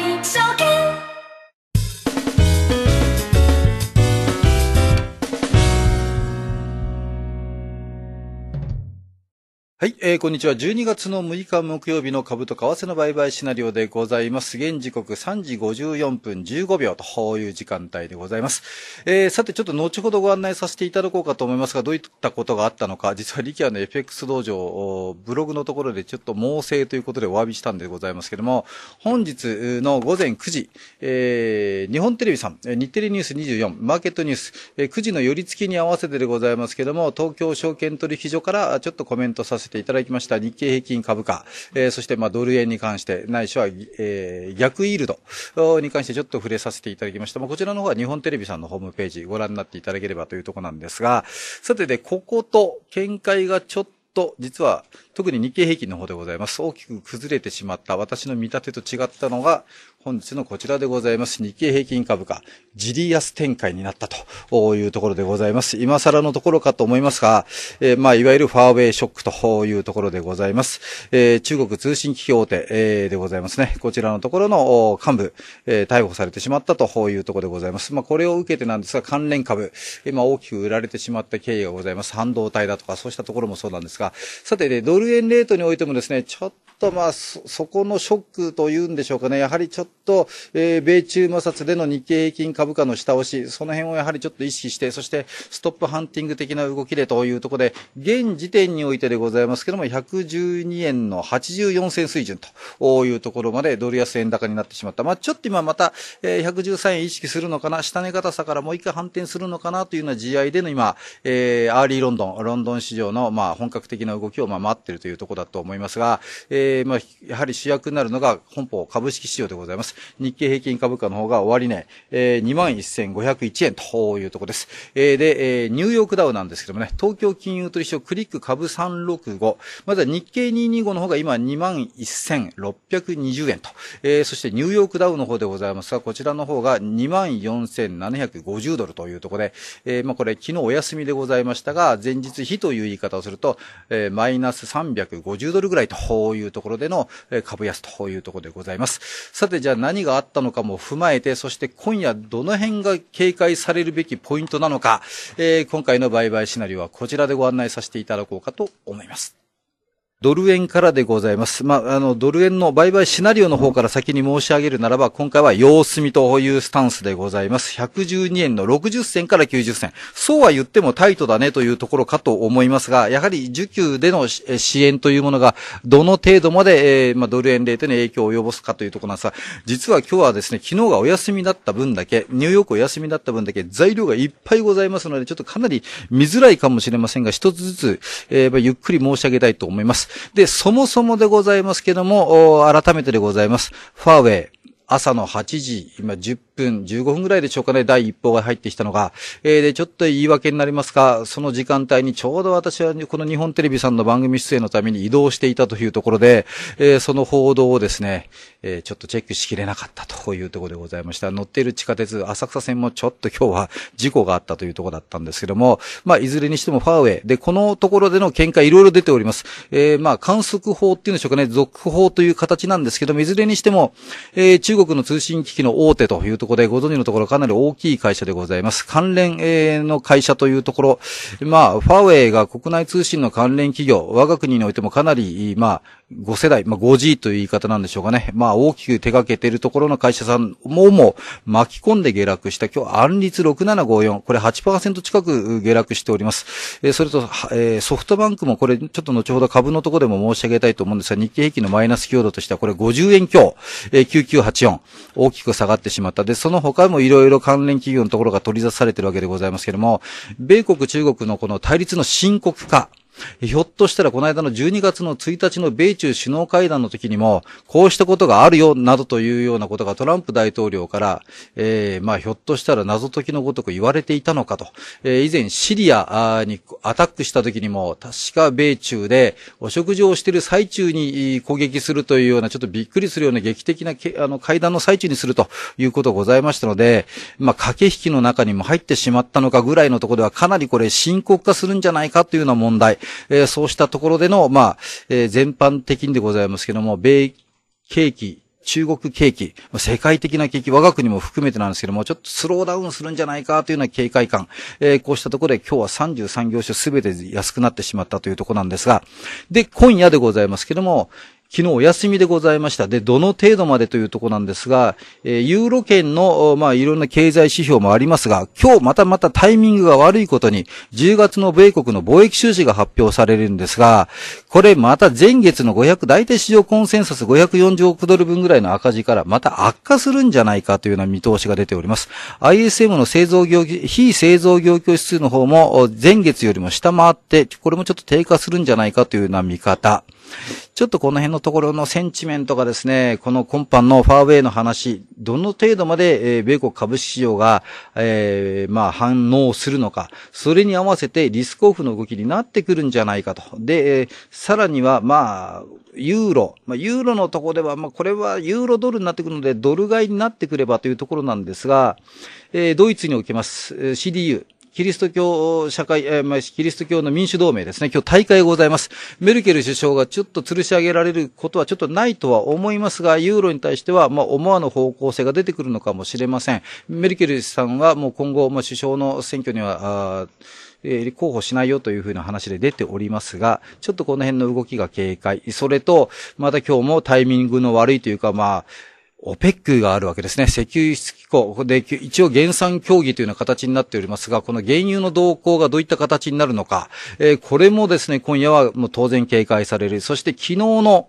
いはい、えー、こんにちは。12月の6日木曜日の株と為替の売買シナリオでございます。現時刻3時54分15秒という時間帯でございます。えー、さてちょっと後ほどご案内させていただこうかと思いますが、どういったことがあったのか、実はリキアの FX 道場、ブログのところでちょっと猛省ということでお詫びしたんでございますけども、本日の午前9時、えー、日本テレビさん、日テレニュース24、マーケットニュース、えー、9時の寄り付きに合わせてでございますけども、東京証券取引所からちょっとコメントさせてていただきました日経平均株価、えー、そしてまあドル円に関して、ないしは、えー、逆イールドに関してちょっと触れさせていただきました。まあ、こちらの方は日本テレビさんのホームページご覧になっていただければというところなんですが、さてで、ここと見解がちょっと、実は、特に日経平均の方でございます。大きく崩れてしまった私の見立てと違ったのが、本日のこちらでございます。日経平均株価、自利安展開になったというところでございます。今更のところかと思いますが、えー、まあ、いわゆるファーウェイショックというところでございます。えー、中国通信機器大手、えー、でございますね。こちらのところの幹部、え、逮捕されてしまったというところでございます。まあ、これを受けてなんですが、関連株、今大きく売られてしまった経緯がございます。半導体だとか、そうしたところもそうなんですが、さて、ね、ドル円レートにおいてもですね、ちょっとまあ、そ、そこのショックというんでしょうかね。やはりちょっと、えー、米中摩擦での日経平均株価の下押し、その辺をやはりちょっと意識して、そしてストップハンティング的な動きでというところで、現時点においてでございますけども、112円の84銭水準というところまでドル安円高になってしまった。まあ、ちょっと今また、えー、113円意識するのかな、下値方さからもう一回反転するのかなというような試合での今、えー、アーリーロンドン、ロンドン市場の、まあ、本格的な動きを、まあ、待ってるというところだと思いますが、えーえー、まあ、やはり主役になるのが本邦株式市場でございます。日経平均株価の方が終値、えー、21,501円というところです。えー、で、えー、ニューヨークダウなんですけどもね、東京金融取引所クリック株365、まずは日経225の方が今21,620円と、えー、そしてニューヨークダウの方でございますが、こちらの方が24,750ドルというところで、えー、まあこれ昨日お休みでございましたが、前日比という言い方をすると、えー、マイナス350ドルぐらいというところでの株安というところでございます。さて、じゃあ何があったのかも踏まえて、そして今夜どの辺が警戒されるべきポイントなのか、えー、今回の売買シナリオはこちらでご案内させていただこうかと思います。ドル円からでございます。まあ、あの、ドル円の売買シナリオの方から先に申し上げるならば、今回は様子見というスタンスでございます。112円の60銭から90銭。そうは言ってもタイトだねというところかと思いますが、やはり需給での支援というものが、どの程度まで、えー、まあ、ドル円レートに影響を及ぼすかというところなんですが、実は今日はですね、昨日がお休みだった分だけ、ニューヨークお休みだった分だけ、材料がいっぱいございますので、ちょっとかなり見づらいかもしれませんが、一つずつ、えー、ゆっくり申し上げたいと思います。で、そもそもでございますけども、改めてでございます。ファーウェイ、朝の8時、今10分、15分ぐらいでしょうかね、第一報が入ってきたのが、えー、で、ちょっと言い訳になりますが、その時間帯にちょうど私はこの日本テレビさんの番組出演のために移動していたというところで、えー、その報道をですね、えー、ちょっとチェックしきれなかったというところでございました。乗っている地下鉄、浅草線もちょっと今日は事故があったというところだったんですけども、まあ、いずれにしてもファーウェイ。で、このところでの見解いろいろ出ております。えー、まあ、観測法っていうんでしょうかね、続報という形なんですけども、いずれにしても、えー、中国国の通信機器の大手というところで、ご存知のところかなり大きい会社でございます。関連、の会社というところ、まあ、ファーウェイが国内通信の関連企業、我が国においてもかなり、まあ、5世代、まあ 5G という言い方なんでしょうかね。まあ大きく手掛けているところの会社さんもも巻き込んで下落した。今日、安率6754。これ8%近く下落しております。えー、それと、えー、ソフトバンクもこれちょっと後ほど株のところでも申し上げたいと思うんですが、日経平均のマイナス強度としてはこれ50円強、えー、9984。大きく下がってしまった。で、その他もいろいろ関連企業のところが取り出されているわけでございますけれども、米国中国のこの対立の深刻化。ひょっとしたらこの間の12月の1日の米中首脳会談の時にも、こうしたことがあるよ、などというようなことがトランプ大統領から、えー、まあひょっとしたら謎解きのごとく言われていたのかと。えー、以前シリアにアタックした時にも、確か米中でお食事をしている最中に攻撃するというような、ちょっとびっくりするような劇的なあの会談の最中にするということがございましたので、まあ駆け引きの中にも入ってしまったのかぐらいのところではかなりこれ深刻化するんじゃないかというような問題。えー、そうしたところでの、まあ、えー、全般的にでございますけども、米景気中国景気、世界的な景気、我が国も含めてなんですけども、ちょっとスローダウンするんじゃないかというような警戒感、えー、こうしたところで今日は33業種すべて安くなってしまったというところなんですが、で、今夜でございますけども、昨日お休みでございました。で、どの程度までというとこなんですが、えー、ユーロ圏の、まあ、いろんな経済指標もありますが、今日またまたタイミングが悪いことに、10月の米国の貿易収支が発表されるんですが、これまた前月の500、大体市場コンセンサス540億ドル分ぐらいの赤字からまた悪化するんじゃないかというような見通しが出ております。ISM の製造業、非製造業況指数の方も前月よりも下回って、これもちょっと低下するんじゃないかというような見方。ちょっとこの辺のところのセンチメントがですね、この今般のファーウェイの話、どの程度まで、えー、米国株式市場が、えー、まあ反応するのか、それに合わせてリスクオフの動きになってくるんじゃないかと。で、えー、さらには、まあ、ユーロ。まあ、ユーロのとこでは、まあ、これはユーロドルになってくるので、ドル買いになってくればというところなんですが、えー、ドイツにおけます、CDU。キリスト教社会、えー、キリスト教の民主同盟ですね。今日大会ございます。メルケル首相がちょっと吊るし上げられることはちょっとないとは思いますが、ユーロに対しては、まあ、思わぬ方向性が出てくるのかもしれません。メルケルさんはもう今後、まあ、首相の選挙には、あえ、候補しないよというふうな話で出ておりますが、ちょっとこの辺の動きが警戒。それと、また今日もタイミングの悪いというか、まあ、オペックがあるわけですね。石油輸出機構。で、一応減産協議というような形になっておりますが、この原油の動向がどういった形になるのか、えー、これもですね、今夜はもう当然警戒される。そして昨日の、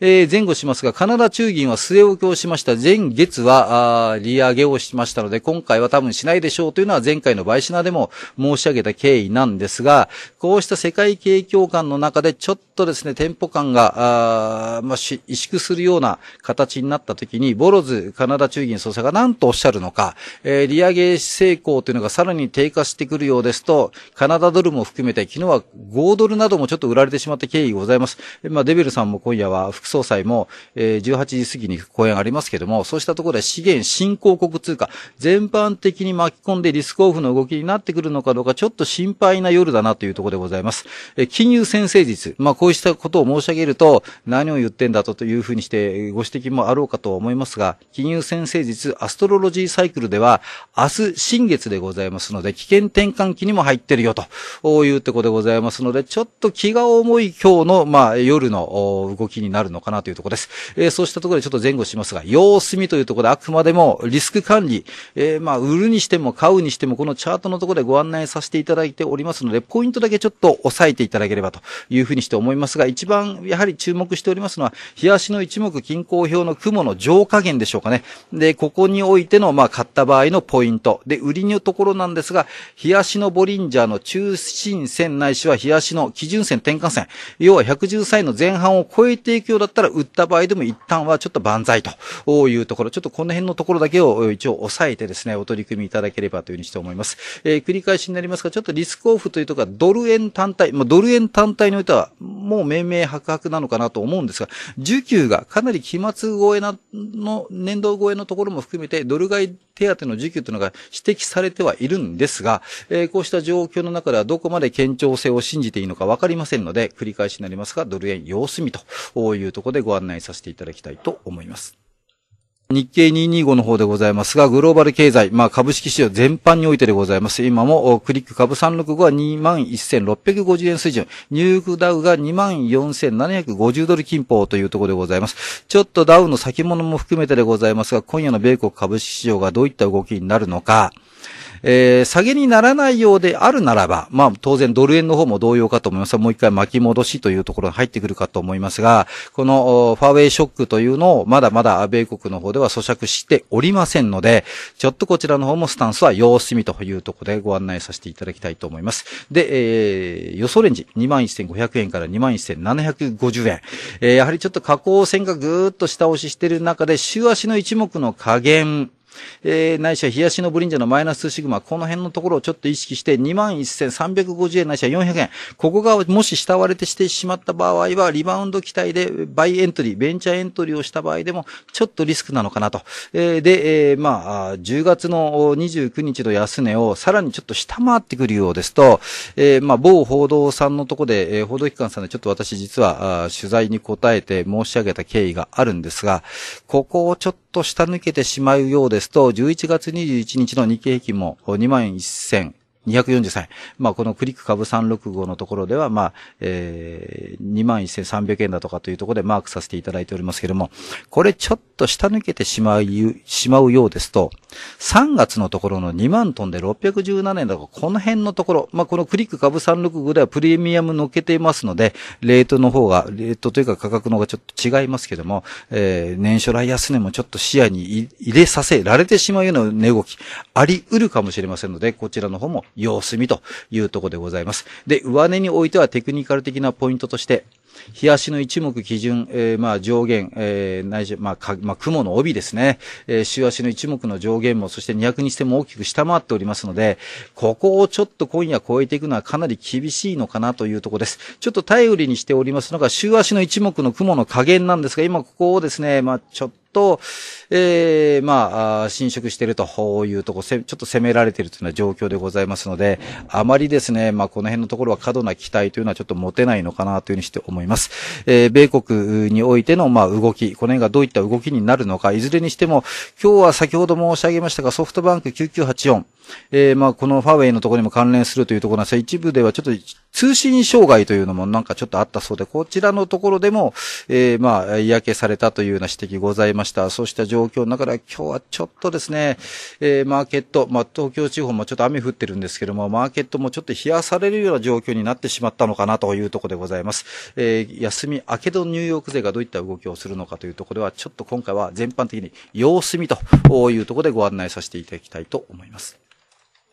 えー、前後しますが、カナダ中銀は据え置きをしました。前月は、あ利上げをしましたので、今回は多分しないでしょうというのは前回のバイシナでも申し上げた経緯なんですが、こうした世界景況感の中でちょっととですね、テンポ感が、あまあ、萎縮するような形になった時に、ボロズカナダ中銀総裁が何とおっしゃるのか、えー、利上げ成功というのがさらに低下してくるようですと、カナダドルも含めて、昨日は5ドルなどもちょっと売られてしまった経緯ございます。まあ、デベルさんも今夜は副総裁も、えー、18時過ぎに講演ありますけども、そうしたところで資源新興国通貨、全般的に巻き込んでリスクオフの動きになってくるのかどうか、ちょっと心配な夜だなというところでございます。えー、金融先生術、まあ、こうしたことを申し上げると、何を言ってんだとというふうにしてご指摘もあろうかと思いますが、金融先生術アストロロジーサイクルでは、明日新月でございますので、危険転換期にも入ってるよというとこでございますので、ちょっと気が重い今日の、まあ、夜の動きになるのかなというところです。えー、そうしたところでちょっと前後しますが、様子見というところであくまでもリスク管理、えー、まあ、売るにしても買うにしても、このチャートのところでご案内させていただいておりますので、ポイントだけちょっと押さえていただければというふうにして思いますいますが、一番やはり注目しておりますのは、日足の一目均衡表の雲の上下限でしょうかね。で、ここにおいての、まあ、買った場合のポイント。で、売りのところなんですが、日足のボリンジャーの中心線ないしは日足の基準線転換線。要は110歳の前半を超えていくようだったら、売った場合でも一旦はちょっと万歳というところ、ちょっとこの辺のところだけを一応押さえてですね、お取り組みいただければというふうにして思います。えー、繰り返しになりますが、ちょっとリスクオフというとか、ドル円単体、まあ、ドル円単体においては、もう明々白々なのかなと思うんですが、需給がかなり期末超えな、の、年度超えのところも含めて、ドル買い手当の需給というのが指摘されてはいるんですが、えー、こうした状況の中ではどこまで堅調性を信じていいのかわかりませんので、繰り返しになりますが、ドル円様子見というところでご案内させていただきたいと思います。日経225の方でございますが、グローバル経済、まあ株式市場全般においてでございます。今もクリック株365は21,650円水準、ニューヨークダウが24,750ドル金峰というところでございます。ちょっとダウの先物も含めてでございますが、今夜の米国株式市場がどういった動きになるのか、えー、下げにならないようであるならば、まあ当然ドル円の方も同様かと思います、もう一回巻き戻しというところに入ってくるかと思いますが、このファーウェイショックというのをまだまだ米国の方では咀嚼しておりませんので、ちょっとこちらの方もスタンスは様子見というところでご案内させていただきたいと思います。で、えー、予想レンジ21,500円から21,750円。えー、やはりちょっと下降線がぐーっと下押ししている中で、週足の一目の加減、えー、ないしは冷やしのブリンジャのマイナスシグマ、この辺のところをちょっと意識して、21,350円ないしは400円。ここがもし下割れてしてしまった場合は、リバウンド期待でバイエントリー、ベンチャーエントリーをした場合でも、ちょっとリスクなのかなと。えー、で、えー、まあ、10月の29日の安値をさらにちょっと下回ってくるようですと、えー、まあ、某報道さんのとこで、えー、報道機関さんでちょっと私実は、取材に答えて申し上げた経緯があるんですが、ここをちょっとと下抜けてしまうようですと、11月21日の日経平均も2万1000、243円。まあ、このクリック株365のところでは、まあ、えー、21,300円だとかというところでマークさせていただいておりますけれども、これちょっと下抜けてしまう、しまうようですと、3月のところの2万トンで617円だとか、この辺のところ、まあ、このクリック株365ではプレミアム乗っけていますので、レートの方が、レートというか価格の方がちょっと違いますけども、えー、年初来安値もちょっと視野に入れさせられてしまうような値動き、あり得るかもしれませんので、こちらの方も様子見というとこでございます。で、上値においてはテクニカル的なポイントとして、日足の一目基準、えー、まあ上限、えー、ないし、まあ、か、まあ、雲の帯ですね。えー、週足の一目の上限も、そして200日線も大きく下回っておりますので、ここをちょっと今夜超えていくのはかなり厳しいのかなというところです。ちょっと頼りにしておりますのが、週足の一目の雲の加減なんですが、今ここをですね、まあ、ちょっとと、えー、まあ、侵食してるというとこ、ちょっと攻められてるというような状況でございますので、あまりですね、まあ、この辺のところは過度な期待というのはちょっと持てないのかなというふうにして思います。えー、米国においての、まあ、動き、この辺がどういった動きになるのか、いずれにしても、今日は先ほど申し上げましたが、ソフトバンク9984、えー、まあ、このファーウェイのところにも関連するというところなんですが、一部ではちょっと通信障害というのもなんかちょっとあったそうで、こちらのところでも、えー、まあ、嫌気されたというような指摘ございました。ましたそうした状況の中で今日はちょっとですね、えー、マーケット、まあ、東京地方もちょっと雨降ってるんですけども、マーケットもちょっと冷やされるような状況になってしまったのかなというところでございます。えー、休み明けのニューヨーク勢がどういった動きをするのかというところでは、ちょっと今回は全般的に様子見というところでご案内させていただきたいと思います。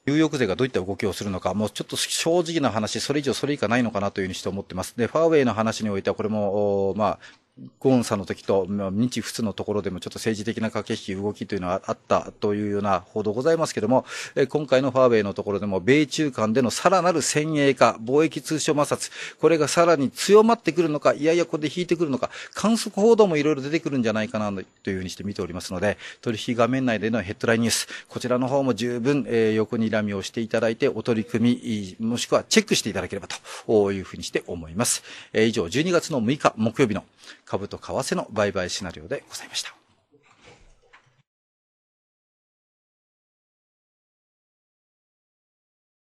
ニューヨーク勢がどういった動きをするのか、もうちょっと正直な話、それ以上それ以下ないのかなというふうにして思ってます。で、ファーウェイの話においては、これも、まあ、ゴーンさんの時と、まあ、日仏のところでもちょっと政治的な駆け引き、動きというのはあったというような報道ございますけれども、え今回のファーウェイのところでも、米中間でのさらなる先鋭化、貿易通商摩擦、これがさらに強まってくるのか、いやいや、ここで引いてくるのか、観測報道もいろいろ出てくるんじゃないかなというふうにして見ておりますので、取引画面内でのヘッドラインニュース、こちらの方も十分、えー、横にらみをしていただいて、お取り組み、もしくはチェックしていただければというふうにして思います。えー、以上、12月の6日木曜日の株と為替の売買シナリオでございました。